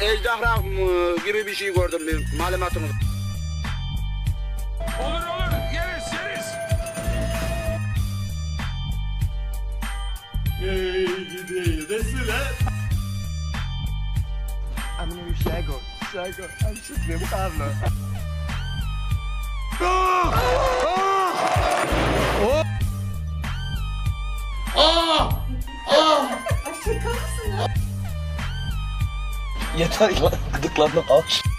ejderha gibi bir şey gördüm bir malumatınız. Olur olur yeriz yeriz. Ey gidi Resul'e. I'm new Shago. Shago, I'm Supreme Carlo. Я так, главным аукшн.